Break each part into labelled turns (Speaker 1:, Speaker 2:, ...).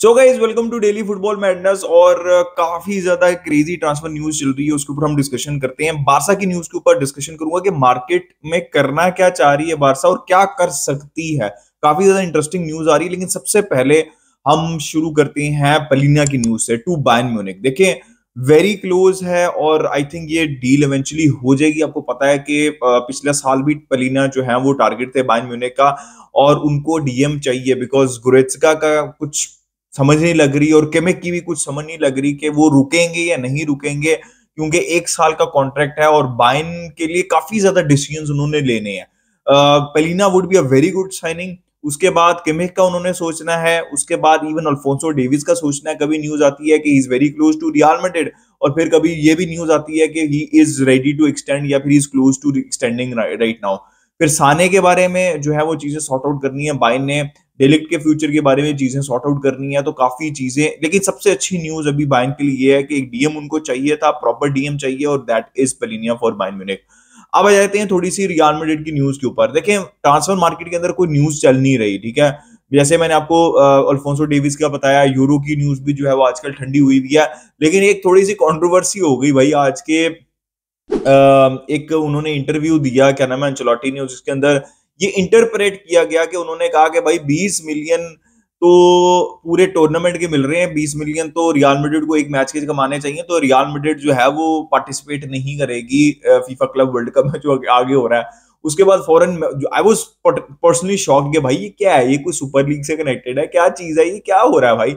Speaker 1: So guys welcome to daily football madness और काफ़ी ज़्यादा क्रेजी ट्रांसफ़र न्यूज़ चल रही है, उसके ऊपर हम डिस्कशन करते हैं। बारसा की न्यूज़ के ऊपर डिस्कशन करूँगा कि मार्केट में करना क्या चाह रही है बारसा और क्या कर सकती है। काफ़ी ज़्यादा इंटरेस्टिंग न्यूज़ आ रही है, लेकिन सबसे पहले हम शुरू करते हैं पलीना की न्यूज़ से टू बायन म्यूनिक देखें वेरी क्लोज है और आई थिंक ये डील इवेंचुअली हो जाएगी। आपको पता है कि पिछले साल भी पलीना जो है, वो टारगेट थे बायन म्यूनिक का और उनको डीएम चाहिए बिकॉज़ गुरेत्सका का कुछ समझ नहीं लग रही और केमिक की भी कुछ समझ नहीं लग रही कि वो रुकेंगे या नहीं रुकेंगे, क्योंकि एक साल का कॉन्ट्रैक्ट है और बाइन के लिए काफ़ी ज़्यादा डिसीज़न उन्होंने लेने हैं। Palhinha would be a very good signing उसके बाद केमिक का उन्होंने सोचना है, उसके बाद इवन अल्फोंसो डेविस का सोचना है। कभी न्यूज़ आती है कि is very close to Real Madrid और फिर कभी ये भी न्यूज़ आती है कि he is ready to extend या फिर is close to extending right now फिर साने के बारे में जो है वो चीज़ें सॉर्ट आउट करनी है। बाइन ने डेलिक्ट के फ्यूचर के बारे में चीज़ें सॉर्ट आउट करनी है तो काफ़ी चीज़ें, लेकिन सबसे अच्छी न्यूज़ अभी बाइन के लिए है कि एक डीएम उनको चाहिए था प्रॉपर डीएम चाहिए और that is Palhinha for Bayern Munich अब आ जाते हैं थोड़ी सी रियल मेडिट की न्यूज़ के ऊपर। देखें ट्रांसफ़र मार्केट के अंदर कोई न्यूज़ चल नहीं रही, ठीक है? जैसे मैंने आपको अल्फोंसो डेविस का बताया यूरो की न्यूज़ भी जो है वो आजकल ठंडी हुई भी है, लेकिन एक थोड़ी सी कंट्रोवर्सी हो गई भाई आज के एक उन्होंने इंटरव्यू दिया, क्या नाम है अंचलोटी ने उसके अंदर ये इंटरप्रेट किया गया कि उन्होंने कहा कि भाई 20 मिलियन तो पूरे टूर्नामेंट के मिल रहे हैं 20 मिलियन तो रियल मेड्रिड को एक मैच के कमाने चाहिए तो रियल मेड्रिड जो है वो पार्टिसिपेट नहीं करेगी फीफा क्लब वर्ल्ड कप में जो आगे हो रहा है। उसके बाद फॉरन आई वाज पर्सनली शॉक के भाई ये क्या है, ये कोई सुपर लीग से कनेक्टेड है, क्या चीज़ है, ये क्या हो रहा है भाई?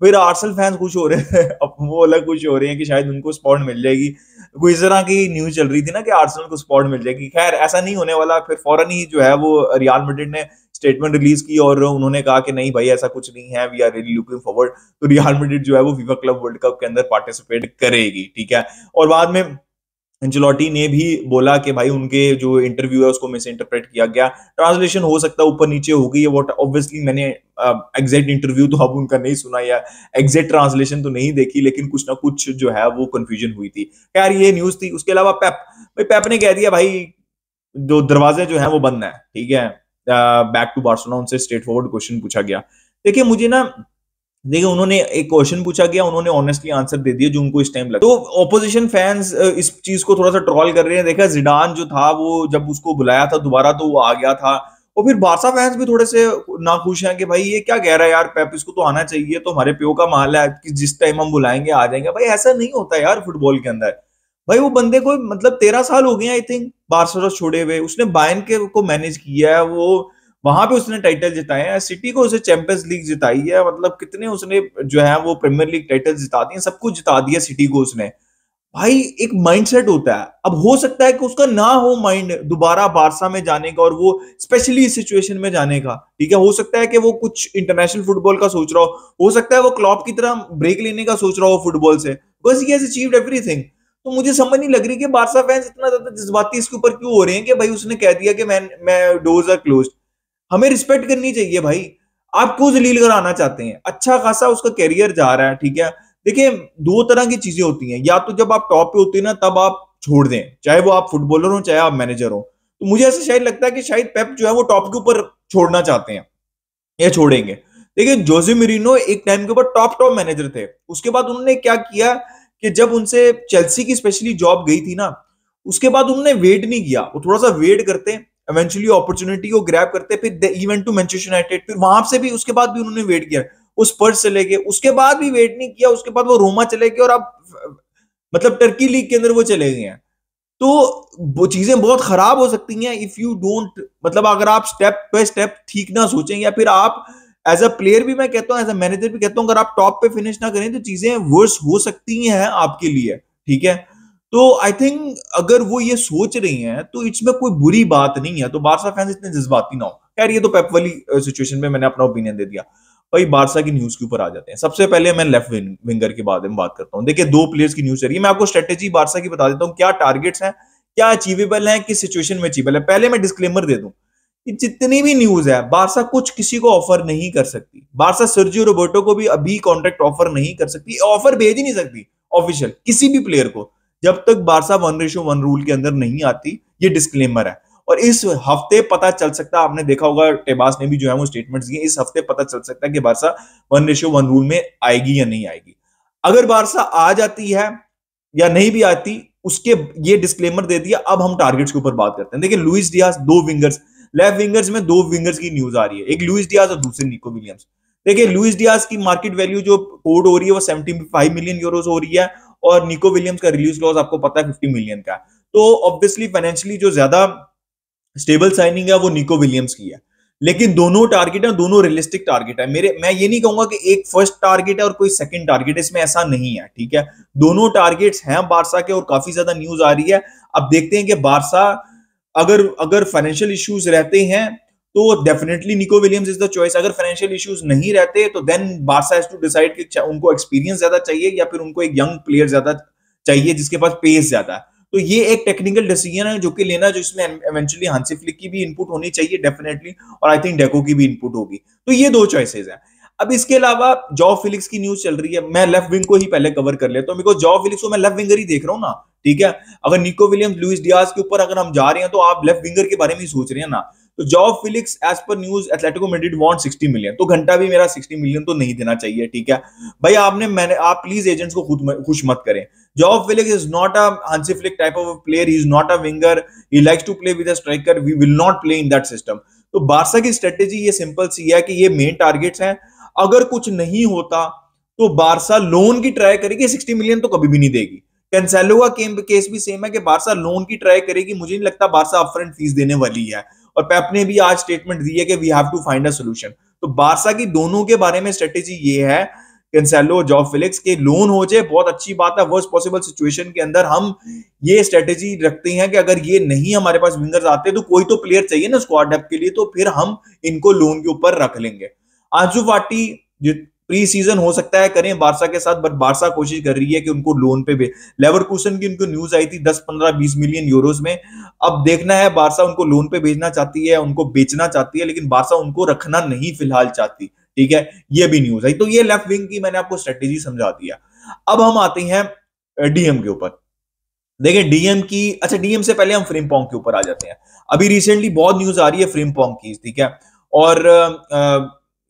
Speaker 1: फिर आर्सल फैंस खुश हो रहे हैं, अब वो अलग खुश हो रहे हैं कि शायद उनको स्पॉट मिल जाएगी। कोई इस तरह की न्यूज़ चल रही थी ना कि आर्सेनल को स्पॉट मिल जाएगी। खैर, ऐसा नहीं होने वाला। फिर फ़ौरन ही जो है वो रियाल मेड्रिड ने स्टेटमेंट रिलीज़ की और उन्होंने कहा कि नहीं भाई, ऐसा कुछ नहीं है। We are really looking forward to Real Madrid जो है वो फीफा क्लब वर्ल्ड कप के अंदर पार्टिसिपेट करेगी, ठीक है? और बाद में एंचलॉटी ने भी बोला कि भाई उनके जो इंटरव्यू है, उसको मिस इंटरप्रेट किया गया। ट्रांसलेशन हो सकता है, ऊपर नीचे हो गई है वॉट ऑब्वियसली मैंने एग्जैक्ट इंटरव्यू तो अब उनका नहीं सुना या एग्जैक्ट ट्रांसलेशन तो नहीं देखी, लेकिन कुछ ना कुछ जो है, वो कंफ्यूजन हुई थी। यार ये न्यूज़ थी। उसके अलावा पेप भाई पेप ने कह दिया, भाई, जो दरवाजे जो है, वो बंद है। ठीक है? बैक टू बार्सोना उनसे स्ट्रेट फॉरवर्ड क्वेश्चन पूछा गया। देखिए, मुझे ना देखिए, उन्होंने एक क्वेश्चन पूछा गया उन्होंने ऑनेस्टली आंसर दे दिया जो उनको इस टाइम लगा। तो ऑपोजिशन फैंस इस चीज़ को थोड़ा सा ट्रॉल कर रहे हैं। देखा जिडान जो था, वो जब उसको बुलाया था दोबारा तो वो आ गया था। और फिर बारसा फैंस भी थोड़े से नाखुश हैं कि भाई, ये क्या कह रहा है यार पेप इसको तो आना चाहिए। तो हमारे प्यो का माल है कि जिस टाइम हम बुलाएँगे, आ जाएँगे। भाई, ऐसा नहीं होता यार फुटबॉल के अंदर। भाई, वो बंदे को मतलब तेरह साल हो गए आई थिंक बारसा छोड़े हुए। उसने बायन के को मैनेज किया है, वो वहाँ पे उसने टाइटल जिताए हैं सिटी को उसे चैंपियंस लीग जिताई है मतलब कितने उसने जो है वो प्रीमियर लीग टाइटल जिता दिए सब कुछ जिता दिया सिटी को उसने। भाई, एक माइंडसेट होता है। अब हो सकता है कि उसका ना हो माइंड दोबारा बारसा में जाने का और वो स्पेशली सिचुएशन में जाने का। ठीक है, हो सकता है कि वो कुछ इंटरनेशनल फुटबॉल का सोच रहा हो। हो सकता है वो क्लॉप की तरह ब्रेक लेने का सोच रहा हो फुटबॉल से। बस ही हैज़ अचीव्ड एवरीथिंग तो मुझे समझ नहीं लग रही कि बारसा फैंस इतना ज़्यादा जज्बाती इसके ऊपर क्यों हो रहे हैं कि भाई उसने कह दिया कि मैं मैं डोज आर क्लोज्ड हमें रिस्पेक्ट करनी चाहिए भाई। आप क्यों जलील कराना चाहते हैं। अच्छा खासा उसका कैरियर जा रहा है, ठीक है? देखिए, दो तरह की चीज़ें होती हैं। या तो जब आप टॉप पे होते हैं ना, तब आप छोड़ दें। चाहे वो आप फुटबॉलर हो, चाहे आप मैनेजर हो। तो मुझे ऐसा शायद लगता है कि शायद पेप जो है, वो टॉप के ऊपर छोड़ना चाहते हैं। या छोड़ेंगे। देखिए जोजे मिरीनो एक टाइम के ऊपर टॉप टॉप मैनेजर थे। उसके बाद उन्होंने क्या किया कि जब उनसे चेल्सी की स्पेशली जॉब गई थी ना, उसके बाद उन्होंने वेट नहीं किया। वो थोड़ा सा वेट करते इवेंचुअली अपॉर्चुनिटी को ग्रैब करते, फिर इवेंट टू मैनचेस्टर यूनाइटेड फिर वहाँ से भी, उसके बाद भी उन्होंने वेट किया। उस पर्स चले गए, उसके बाद भी वेट नहीं किया, उसके बाद वो रोमा चले गए और अब मतलब टर्की लीग के अंदर वो चले गए हैं। तो वो चीज़ें बहुत खराब हो सकती हैं इफ़ यू डोंट मतलब अगर आप स्टेप बाय स्टेप ठीक ना सोचें या फिर आप एज अ प्लेयर भी मैं कहता हूँ एज अ मैनेजर भी कहता हूँ, अगर आप टॉप पे फिनिश ना करें तो चीज़ें वर्स हो सकती हैं आपके लिए, ठीक है? तो आई थिंक अगर वो ये सोच रही हैं तो इसमें कोई बुरी बात नहीं है। तो बारसा फैंस इतने जज्बाती ना हो। खैर, ये तो पेप वाली सिचुएशन में मैंने अपना ओपिनियन दे दिया। भाई, बारसा की न्यूज़ के ऊपर आ जाते हैं। सबसे पहले मैं लेफ़्ट विंगर के बारे में बात करता हूँ। देखिए, दो प्लेयर्स की न्यूज़ है। मैं आपको स्ट्रेटेजी बारसा की बता देता हूँ। क्या टारगेट्स हैं, क्या अचीवेबल है, किस सिचुएशन में अचीवेबल है। पहले मैं डिस्क्लेमर दे दूँ जितनी भी न्यूज़ है, बारसा कुछ किसी को ऑफ़र नहीं कर सकती। बारसा सर्जियो रोबोटो को भी अभी कॉन्ट्रैक्ट ऑफ़र नहीं कर सकती। ऑफ़र भेज ही नहीं सकती ऑफिशियल किसी भी प्लेयर को। जब तक Barca one ratio one rule के अंदर नहीं आती, ये डिस्क्लेमर है। और इस हफ़्ते पता चल सकता, आपने देखा होगा, टेबास ने भी जो है वो स्टेटमेंट्स दिए, इस हफ़्ते पता चल सकता है कि Barca one ratio one rule में आएगी या नहीं आएगी। अगर बारसा आ जाती है या नहीं भी आती, उसके ये डिस्क्लेमर दे दिया, अब हम टारगेट्स के ऊपर बात करते हैं। देखिए लुइस डियास दो विंगर्स लेफ़्ट विंगर्स में दो विंगर्स की न्यूज़ आ रही है। एक लुइस डियास और दूसरे निको विलियम्स। देखिए लुइस डियास की मार्केट वैल्यू जो कोड हो रही है, वो सेवेंटी फाइव मिलियन यूरोज हो रही है। और निको विलियम्स का रिलीज़ लॉस आपको पता है फिफ्टी मिलियन का। तो ऑब्वियसली फाइनेंशियली जो ज़्यादा स्टेबल साइनिंग है, वो निको विलियम्स की है। लेकिन दोनों टारगेट है, दोनों रियलिस्टिक टारगेट है। मेरे, मैं ये नहीं कहूँगा कि एक फ़र्स्ट टारगेट है और कोई सेकंड टारगेट इसमें ऐसा नहीं है, ठीक है? दोनों टारगेट्स हैं बारसा के और काफ़ी ज़्यादा न्यूज़ आ रही है। अब देखते हैं कि बारसा अगर अगर फाइनेंशियल इश्यूज़ रहते हैं तो definitely Nico Williams is the choice अगर फाइनेंशियल इश्यूज़ नहीं रहते तो then Barca has to decide कि उनको एक्सपीरियंस ज़्यादा चाहिए या फिर उनको एक यंग प्लेयर ज़्यादा चाहिए जिसके पास पेस ज़्यादा। है तो ये एक टेक्निकल डिसीज़न है जो कि लेना, जो इसमें इवेंचुअली हांसी फ्लिक की भी इनपुट होनी चाहिए डेफिनेटली और आई थिंक डेको की भी इनपुट होगी। तो ये दो चॉइसेस हैं। अब इसके अलावा जॉ फिलिक्स की न्यूज़ चल रही है। मैं लेफ़्ट विंग को ही पहले कवर कर लेता हूँ बिकॉज़ जॉ फिलिक्स को मैं लेफ़्ट विंगर ही देख रहा हूँ ना, ठीक है? अगर निको विलियम्स लुइस डियाज के ऊपर अगर हम जा रहे हैं तो आप लेफ़्ट विंगर के बारे में ही सोच रहे हैं ना। तो Joao Felix as per news Atletico Madrid want 60 million तो घंटा भी मेरा 60 मिलियन तो नहीं देना चाहिए, ठीक है? भाई, आपने मैंने, आप प्लीज़ एजेंट्स को खुद खुश मत करें। Joao Felix is not a Hansi Flick type of player is not a winger he likes to play with a striker we will not play in that system तो बारसा की strategy ये simple सी है कि ये main targets हैं। अगर कुछ नहीं होता तो बारसा लोन की ट्राई करेगी सिक्सटी मिलियन तो कभी भी नहीं देगी। कैंसेलो का केस भी सेम है कि बारसा लोन की ट्राई करेगी, मुझे नहीं लगता बारसा अपफ्रंट फ़ीस देने वाली है। और पेप ने भी आज स्टेटमेंट दी है कि we have to find a solution तो बारसा की दोनों के बारे में स्ट्रेटेजी ये है कैंसेलो जॉब फिलिक्स के लोन हो जाए, बहुत अच्छी बात है वर्स्ट पॉसिबल सिचुएशन के अंदर हम ये स्ट्रेटेजी रखते हैं कि अगर ये नहीं हमारे पास विंगर्स आते तो कोई तो प्लेयर चाहिए ना स्क्वाड डेप के लिए तो फिर हम इनको लोन के ऊपर रख लेंगे। आँसू फाटी प्री सीज़न हो सकता है करें बारसा के साथ बट बारसा कोशिश कर रही है कि उनको लोन पे भी लेवर कुशन की उनको न्यूज़ आई थी 10 15 20 मिलियन यूरोज में। अब देखना है बारसा उनको लोन पे भेजना चाहती है, उनको बेचना चाहती है, लेकिन बारसा उनको रखना नहीं फ़िलहाल चाहती। ठीक है? ये भी न्यूज़ आई। तो ये लेफ़्ट विंग की मैंने आपको स्ट्रेटेजी समझा दिया। अब हम आते हैं डीएम के ऊपर। देखिए डीएम की अच्छा डीएम से पहले हम फ्रेम पॉन्ग के ऊपर आ जाते हैं। अभी रिसेंटली बहुत न्यूज़ आ रही है फ्रेम पॉन्ग की, ठीक है? और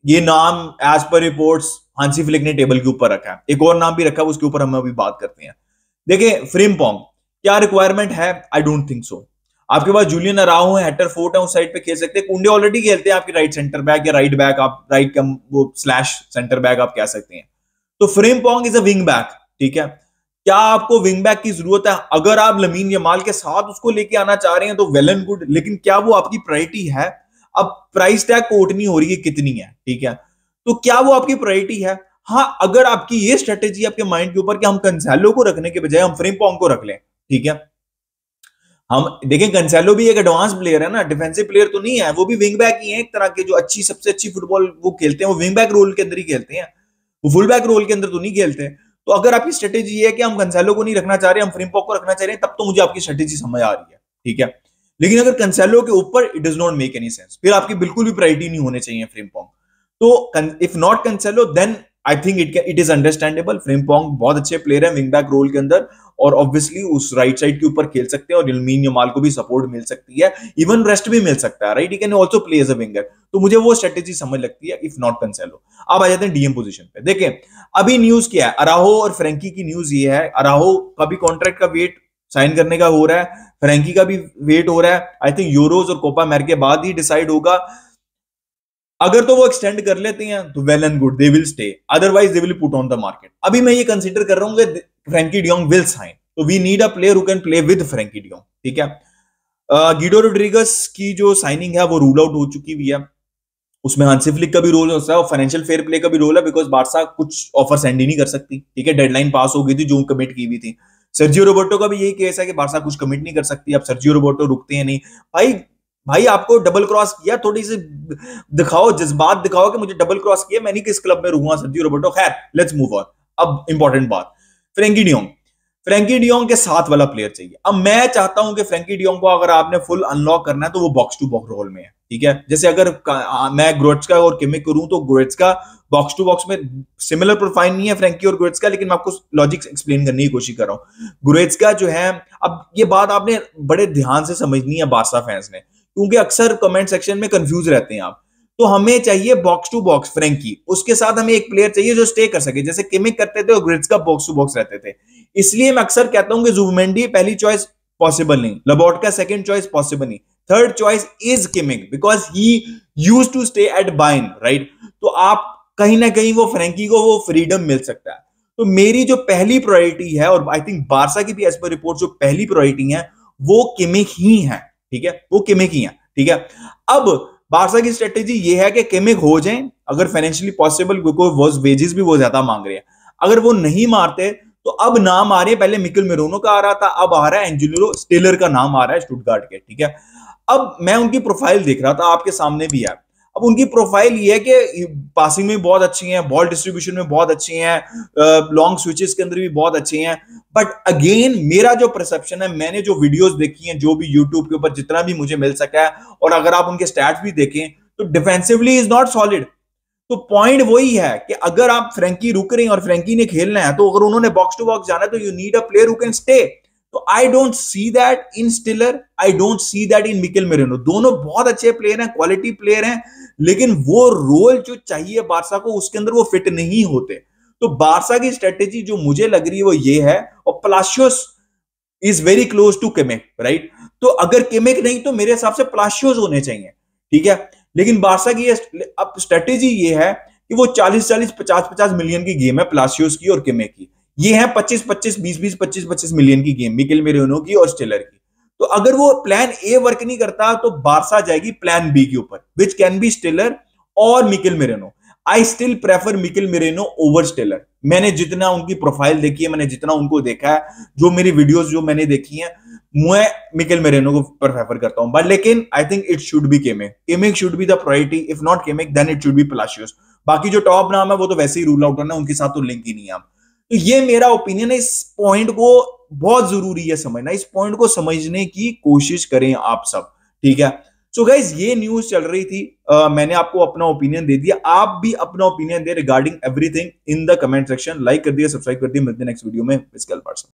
Speaker 1: ये नाम as per reports Hansi Flick ने टेबल के ऊपर रखा है। एक और नाम भी रखा है, उसके ऊपर हम अभी बात करते हैं। देखिए फ्रेम पॉन्ग क्या रिक्वायरमेंट है? आई डोंट थिंक सो आपके पास जूलियन अराउ है हेटर फोर्ट है, उस साइड पे खेल सकते हैं। कुंडे ऑलरेडी खेलते हैं आपके राइट सेंटर बैक या राइट बैक आप राइट कम, वो स्लैश सेंटर बैक आप कह सकते हैं। तो Frimpong is a wing back ठीक है? क्या आपको विंग बैक की ज़रूरत है? अगर आप लमीन यमाल के साथ उसको लेके आना चाह रहे हैं तो वेल एंड गुड लेकिन क्या वो आपकी प्रायोरिटी है? अब प्राइस टैग कोट नहीं हो रही है कितनी है, ठीक है? तो क्या वो आपकी प्रायोरिटी है? हाँ अगर आपकी ये स्ट्रेटेजी आपके माइंड के ऊपर कि हम कंसेलो को रखने के बजाय हम फ्रेम पॉन्ग को रख लें, ठीक है? हम, देखें कंसेलो भी एक एडवांस प्लेयर है ना डिफेंसिव प्लेयर तो नहीं है, वो भी विंग बैक ही है, एक तरह के जो अच्छी, सबसे अच्छी फुटबॉल वो खेलते हैं, वो विंग बैक रोल के अंदर ही खेलते हैं। वो फुल बैक रोल के अंदर तो नहीं खेलते। तो अगर आपकी स्ट्रेटेजी है कि हम कंसेलो को नहीं रखना चाह रहे, हम फ्रेम पॉक को रखना चाह रहे हैं, तब तो मुझे आपकी स्ट्रेटेजी समझ आ रही है, ठीक है? लेकिन अगर कंसेलो के ऊपर it does not make any sense फिर आपकी बिल्कुल भी प्रायोरिटी नहीं होने चाहिए फ्रेम पॉन्ग तो if not Cancelo then I think it it is understandable Frimpong बहुत अच्छे प्लेयर है विंग बैक रोल के अंदर, और ऑब्वियसली उस राइट साइड के ऊपर खेल सकते हैं, और इलमीन यमाल को भी सपोर्ट मिल सकती है. इवन रेस्ट भी मिल सकता है right he can also play as a winger तो मुझे वो स्ट्रेटेजी समझ लगती है इफ़ नॉट कंसेलो अब आ जाते हैं डीएम पोजीशन पे. देखें, अभी न्यूज़ क्या है? अराहो और फ्रेंकी की न्यूज़ ये है. अराहो का भी कॉन्ट्रैक्ट का वेट साइन करने का हो रहा है। फ्रेंकी का भी वेट हो रहा है। आई थिंक यूरोज और कोपा मैर के बाद ही डिसाइड होगा। अगर तो वो एक्सटेंड कर लेते हैं तो well and good they will stay otherwise they will put on the market अभी मैं ये कंसिडर कर रहा हूँ Frenkie de Jong will sign तो we need a player who can play with Frenkie de Jong ठीक है? गिडो रोड्रिगस की जो साइनिंग है, वो रूल आउट हो चुकी हुई है। उसमें हांसिफ्लिक का भी रोल होता है और फाइनेंशियल फेयर प्ले का भी रोल है बिकॉज़ बारसा कुछ ऑफ़र सेंड ही नहीं कर सकती, ठीक है? डेडलाइन पास हो गई थी, जो कमिट की हुई थी। सर्जियो रोबोटो का भी यही केस है कि बारसा कुछ कमिट नहीं कर सकती, अब सर्जियो रोबोटो रुकते हैं नहीं। भाई भाई आपको डबल क्रॉस किया, थोड़ी सी दिखाओ, जज्बात दिखाओ कि मुझे डबल क्रॉस किया, मैं नहीं किस क्लब में रहूँगा सर्जियो रोबोटो खैर लेट्स मूव ऑन अब इंपॉर्टेंट बात Frenkie de Jong Frenkie de Jong के साथ वाला प्लेयर चाहिए। अब मैं चाहता हूँ कि फ्रेंकी डियोंग को अगर आपने फुल अनलॉक करना है तो वो बॉक्स टू बॉक्स रोल में है। ठीक है? जैसे अगर मैं ग्रोट्सका और किमिक करूँ तो ग्रोट्सका बॉक्स टू बॉक्स में सिमिलर प्रोफ़ाइल नहीं है फ्रेंकी और ग्रोट्सका लेकिन मैं आपको लॉजिक एक्सप्लेन करने की कोशिश कर रहा हूँ। ग्रोट्सका जो है, अब ये बात आपने बड़े ध्यान से समझनी है बारसा फैंस ने, क्योंकि अक्सर कमेंट सेक्शन में कंफ्यूज रहते हैं आप। तो हमें चाहिए बॉक्स टू बॉक्स फ्रेंकी उसके साथ हमें एक प्लेयर चाहिए जो स्टे कर सके, जैसे किमिक करते थे और ग्रिड्स का बॉक्स टू बॉक्स रहते थे। इसलिए मैं अक्सर कहता हूँ कि जुबमेंडी पहली चॉइस पॉसिबल नहीं लबॉट का सेकंड चॉइस पॉसिबल नहीं। Third choice is Kimmich because he use to stay at Bayern right तो आप कहीं ना कहीं वो फ्रेंकी को वो फ्रीडम मिल सकता है। तो मेरी जो पहली प्रायोरिटी है, और आई थिंक बारसा की भी एज पर रिपोर्ट जो पहली प्रायोरिटी है, वो किमिक ही है, ठीक है? वो किमिक ही है, ठीक है? अब बारसा की स्ट्रेटेजी ये है कि केमिक हो जाए, अगर फाइनेंशियली पॉसिबल क्योंकि वेजेस भी वो ज़्यादा मांग रहे हैं। अगर वो नहीं मारते तो अब नाम आ रहे हैं, पहले मिकल मेरोनो का आ रहा था, अब आ रहा है एंजेलो स्टेलर का नाम आ रहा है स्टूटगार्ड के, ठीक है? अब मैं उनकी प्रोफ़ाइल देख रहा था, आपके सामने भी है। अब उनकी प्रोफ़ाइल ये है कि पासिंग में बहुत अच्छी है बॉल डिस्ट्रीब्यूशन में बहुत अच्छी है लॉन्ग स्विचेस के अंदर भी बहुत अच्छी हैं। बट अगेन मेरा जो परसेप्शन है, मैंने जो वीडियोस देखी हैं, जो भी यूट्यूब के ऊपर जितना भी मुझे मिल सका है, और अगर आप उनके स्टैट्स भी देखें तो डिफेंसिवली इज़ नॉट सॉलिड तो पॉइंट वही है कि अगर आप फ्रेंकी रुक रहे हैं और फ्रेंकी ने खेलना है तो अगर उन्होंने बॉक्स टू बॉक्स जाना है तो you need a player who can stay तो I don't see that in Stiller I don't see that in Mikel Merino दोनों बहुत अच्छे प्लेयर हैं क्वालिटी प्लेयर हैं, लेकिन वो रोल जो चाहिए बारसा को, उसके अंदर वो फिट नहीं होते। तो बारसा की स्ट्रेटेजी जो मुझे लग रही है वो ये है, और Palacios is very close to Kimmich right तो अगर केमेक नहीं तो मेरे हिसाब से प्लाशियोस होने चाहिए, ठीक है? लेकिन बारसा की अब स्ट्रेटेजी ये है कि वो 40 40 50 50 मिलियन की गेम है प्लाशियोस की और केमेक की। ये है 25 25 20 20 25 25 मिलियन की गेम मिकेल मेरेनो की और स्टेलर की। तो अगर वो प्लान ए वर्क नहीं करता तो बारसा जाएगी प्लान बी के ऊपर विच कैन बी स्टेलर और Mikel Merino I still prefer Mikel Merino over Stiller मैंने जितना उनकी प्रोफ़ाइल देखी है, मैंने जितना उनको देखा है, जो मेरी वीडियोस जो मैंने देखी है, मैं मिकेल मेरेनो को प्रेफर करता हूँ। बट लेकिन I think it should be Kimmich Kimmich should be the priority if not Kimmich then it should be Palacios बाकी जो टॉप नाम है, वो तो वैसे ही रूल आउट करना उनके साथ तो लिंक ही नहीं है। तो ये मेरा ओपिनियन है इस पॉइंट को बहुत ज़रूरी है समझना इस पॉइंट को समझने की कोशिश करें आप सब ठीक है? सो so गाइज़ ये न्यूज़ चल रही थी uh, मैंने आपको अपना ओपिनियन दे दिया आप भी अपना opinion they regarding everything in the comment section like कर दिया सब्सक्राइब कर दिया मिलते हैं नेक्स्ट वीडियो में